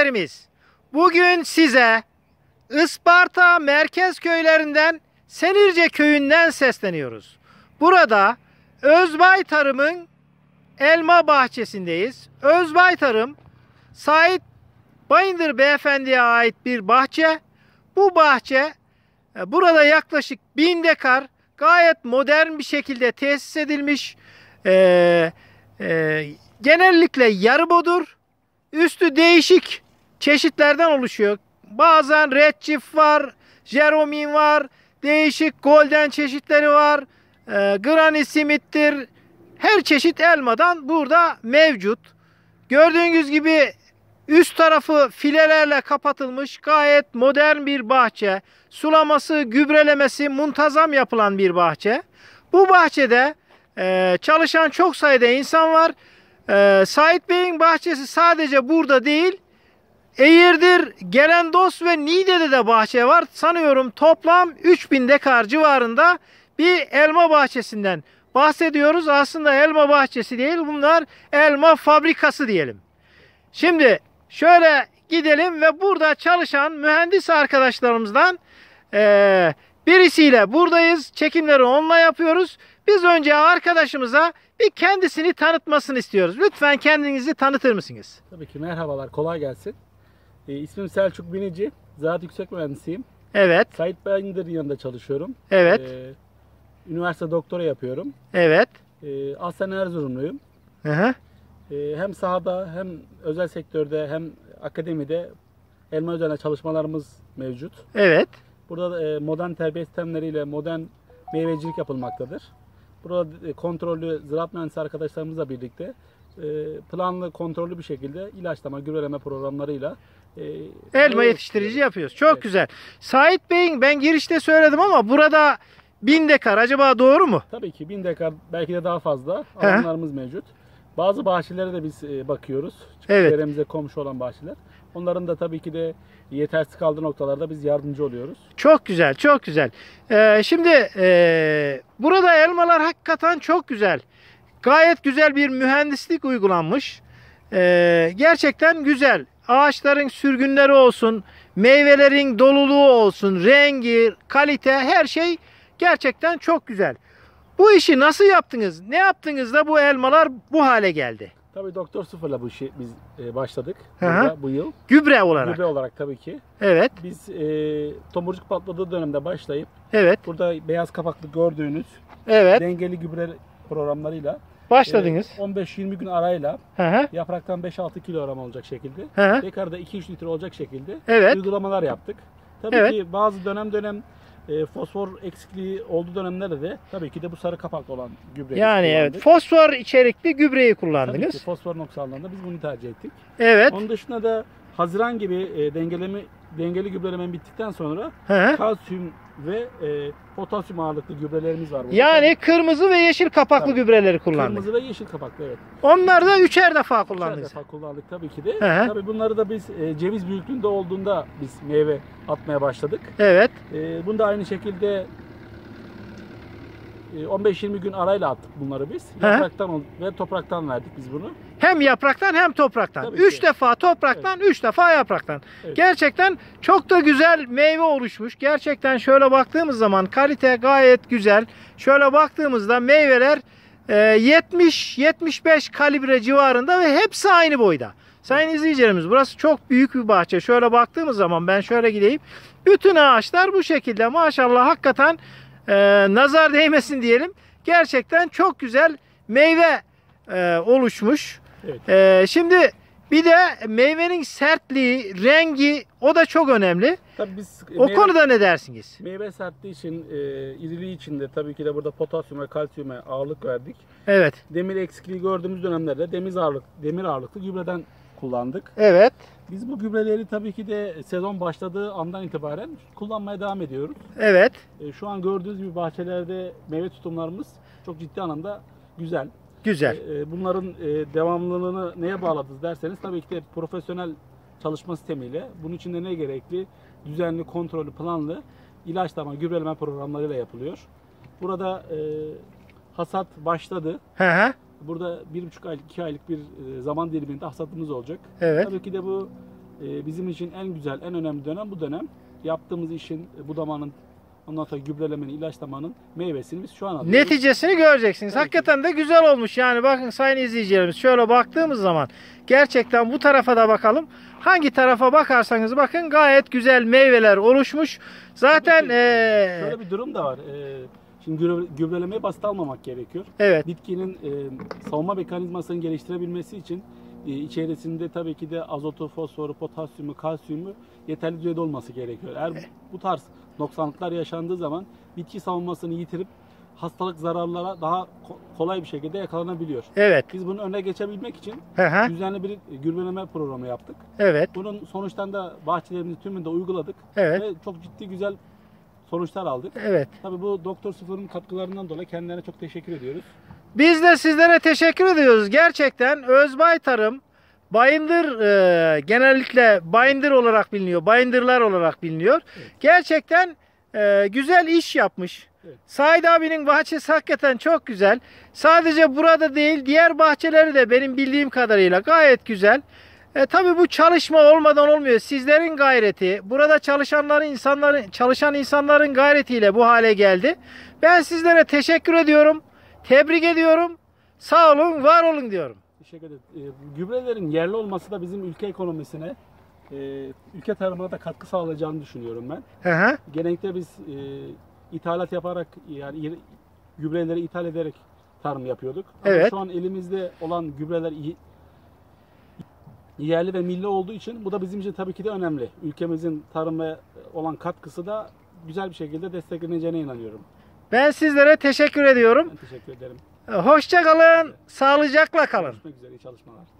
izleyicilerimiz, bugün size Isparta merkez köylerinden Senirce köyünden sesleniyoruz. Burada Özbay Tarım'ın elma bahçesindeyiz. Özbay Tarım, Sait Bayındır Beyefendi'ye ait bir bahçe. Bu bahçe e, burada yaklaşık 1000 dekar gayet modern bir şekilde tesis edilmiş. Ee, e, genellikle yarı bodur. Üstü değişik çeşitlerden oluşuyor. Bazen Red Chief var, Jeromin var, değişik Golden çeşitleri var. E, Granny Smith'tir. Her çeşit elmadan burada mevcut. Gördüğünüz gibi üst tarafı filelerle kapatılmış gayet modern bir bahçe. Sulaması, gübrelemesi muntazam yapılan bir bahçe. Bu bahçede e, çalışan çok sayıda insan var. E, Sait Bey'in bahçesi sadece burada değil, Eğirdir, Gelendos ve Niğde'de de bahçe var. Sanıyorum toplam 3000 dekar civarında bir elma bahçesinden bahsediyoruz. Aslında elma bahçesi değil bunlar elma fabrikası diyelim. Şimdi şöyle gidelim ve burada çalışan mühendis arkadaşlarımızdan eee, birisiyle buradayız. Çekimleri onunla yapıyoruz. Biz önce arkadaşımıza bir kendisini tanıtmasını istiyoruz. Lütfen kendinizi tanıtır mısınız? Tabii ki merhabalar, kolay gelsin. E, ismim Selçuk Binici, ziraat yüksek mühendisiyim. Evet, Sait Bayındır'ın yanında çalışıyorum. evet, E, üniversite doktora yapıyorum. evet. E, aslen Erzurumluyum. Hı hı. E, hem sahada hem özel sektörde hem akademide elma üzerine çalışmalarımız mevcut. Evet. Burada e, modern terbiye sistemleriyle modern meyvecilik yapılmaktadır. Burada e, kontrollü ziraat mühendisi arkadaşlarımızla birlikte e, planlı, kontrollü bir şekilde ilaçlama, gübreleme programlarıyla Elma meyve yetiştirici yapıyoruz. Çok Evet. güzel. Sait Bey'in ben girişte söyledim ama burada bin dekar acaba doğru mu? Tabii ki 1000 dekar belki de daha fazla alanlarımız mevcut. Bazı bahçelere de biz e, bakıyoruz. Evet. Çevremize komşu olan bahçeler. Onların da tabii ki de yetersiz kaldığı noktalarda biz yardımcı oluyoruz. Çok güzel, çok güzel. Ee, şimdi e, burada elmalar hakikaten çok güzel. Gayet güzel bir mühendislik uygulanmış. Ee, gerçekten güzel. Ağaçların sürgünleri olsun, meyvelerin doluluğu olsun, rengi, kalite her şey gerçekten çok güzel. Bu işi nasıl yaptınız? Ne yaptınız da bu elmalar bu hale geldi? Tabii Doktor Sıfır'la bu işi biz e, başladık burada, bu yıl. Gübre olarak. Gübre olarak tabii ki. Evet, Biz e, tomurcuk patladığı dönemde başlayıp evet, burada beyaz kapaklı gördüğünüz evet. dengeli gübre programlarıyla Başladınız. e, 15-20 gün arayla Hı hı, yapraktan 5-6 kilogram olacak şekilde hı hı. dekarda 2-3 litre olacak şekilde Evet. uygulamalar yaptık. Tabii Evet. ki bazı dönem dönem e, fosfor eksikliği olduğu dönemlerde de tabii ki de bu sarı kapaklı olan gübreyi Yani evet kullandık. fosfor içerikli gübreyi Tabii kullandınız. ki fosfor noksanlarında biz bunu tercih ettik. Evet. Onun dışında da Haziran gibi e, dengeleme dengeli gübrelemen bittikten sonra hı. kalsiyum ve e, potasyum ağırlıklı gübrelerimiz var. burada. Yani kırmızı ve yeşil kapaklı Tabii. gübreleri kullandık. kırmızı ve yeşil kapaklı evet. Onlar da üçer defa Üçer kullandınız. defa kullandık tabii ki de. Hı. Tabii bunları da biz e, ceviz büyüklüğünde olduğunda biz meyve atmaya başladık. Evet. E, bunu da aynı şekilde 15-20 gün arayla attık bunları biz. Yapraktan ve topraktan verdik biz bunu. Hem yapraktan hem topraktan. Tabii üç ki. defa topraktan, üç defa yapraktan. Evet. Gerçekten çok da güzel meyve oluşmuş. Gerçekten şöyle baktığımız zaman kalite gayet güzel. Şöyle baktığımızda meyveler e, 70-75 kalibre civarında ve hepsi aynı boyda. Sayın izleyicilerimiz burası çok büyük bir bahçe. Şöyle baktığımız zaman ben şöyle gideyim. Bütün ağaçlar bu şekilde maşallah hakikaten e, nazar değmesin diyelim. Gerçekten çok güzel meyve e, oluşmuş. Evet. Ee, şimdi bir de meyvenin sertliği, rengi o da çok önemli. Tabii biz e, O meyve- konuda ne dersiniz? Meyve sertliği için, e, iriliği için de tabii ki de burada potasyum ve kalsiyume ağırlık verdik. Evet. Demir eksikliği gördüğümüz dönemlerde demir ağırlık, demir ağırlıklı gübreden kullandık. Evet. Biz bu gübreleri tabii ki de sezon başladığı andan itibaren kullanmaya devam ediyoruz. Evet. E, Şu an gördüğünüz gibi bahçelerde meyve tutumlarımız çok ciddi anlamda güzel. Güzel. E, Bunların e, devamlılığını neye bağladınız derseniz tabii ki de profesyonel çalışma sistemiyle bunun için de ne gerekli? Düzenli, kontrollü, planlı ilaçlama, gübreleme programlarıyla yapılıyor. Burada e, hasat başladı. Hı hı. Burada bir buçuk aylık, iki aylık bir e, zaman diliminde hasatımız olacak. Evet. Tabii ki de bu e, bizim için en güzel, en önemli dönem bu dönem. Yaptığımız işin, e, budamanın, ondan sonra gübrelemenin, ilaçlamanın meyvesini biz şu an alıyoruz. Neticesini göreceksiniz. Ki. Hakikaten de güzel olmuş. Yani bakın sayın izleyicilerimiz şöyle baktığımız zaman gerçekten bu tarafa da bakalım. Hangi tarafa bakarsanız bakın gayet güzel meyveler oluşmuş. Zaten ki, eee, Şöyle bir durum da var. E, şimdi gübre, gübrelemeye basit almamak gerekiyor. evet Bitkinin e, savunma mekanizmasını geliştirebilmesi için e, içerisinde tabii ki de azotu, fosforu, potasyumu, kalsiyumu yeterli düzeyde olması gerekiyor. Eğer bu tarz noksanlıklar yaşandığı zaman bitki savunmasını yitirip hastalık zararlara daha ko- kolay bir şekilde yakalanabiliyor. evet. Biz bunun önüne geçebilmek için hı, düzenli bir gübreleme programı yaptık. Evet. Bunun sonuçlarında bahçelerimizin tümünde uyguladık Evet. ve çok ciddi güzel sonuçlar aldık. Evet. Tabii bu Doktor Sıfır'ın katkılarından dolayı kendilerine çok teşekkür ediyoruz. Biz de sizlere teşekkür ediyoruz. Gerçekten Özbay Tarım Bayındır e, genellikle Bayındır olarak biliniyor. Bayındırlar olarak biliniyor. Evet. Gerçekten e, güzel iş yapmış. Evet. Said abinin bahçesi hakikaten çok güzel. Sadece burada değil diğer bahçeleri de benim bildiğim kadarıyla gayet güzel. E, tabii bu çalışma olmadan olmuyor. Sizlerin gayreti, burada çalışanların insanların çalışan insanların gayretiyle bu hale geldi. Ben sizlere teşekkür ediyorum. Tebrik ediyorum. Sağ olun, var olun diyorum. Teşekkür ederim. Bu gübrelerin yerli olması da bizim ülke ekonomisine, e, ülke tarımına da katkı sağlayacağını düşünüyorum ben. Hı hı. Genellikle biz e, ithalat yaparak yani gübreleri ithal ederek tarım yapıyorduk. Ama Evet. şu an elimizde olan gübreler iyi- yerli ve milli olduğu için bu da bizim için tabii ki de önemli. Ülkemizin tarıma olan katkısı da güzel bir şekilde destekleneceğine inanıyorum. Ben sizlere teşekkür ediyorum. Ben teşekkür ederim. Hoşça kalın, sağlıcakla kalın. Görüşmek üzere, iyi çalışmalar.